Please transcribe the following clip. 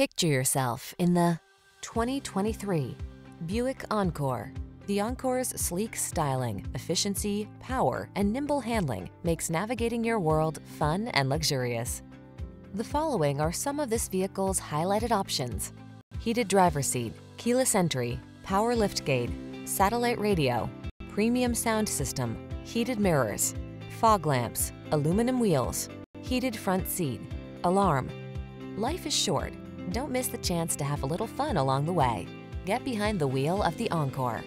Picture yourself in the 2023 Buick Encore. The Encore's sleek styling, efficiency, power, and nimble handling makes navigating your world fun and luxurious. The following are some of this vehicle's highlighted options. Heated driver seat, keyless entry, power liftgate, satellite radio, premium sound system, heated mirrors, fog lamps, aluminum wheels, heated front seat, alarm. Life is short. Don't miss the chance to have a little fun along the way. Get behind the wheel of the Encore.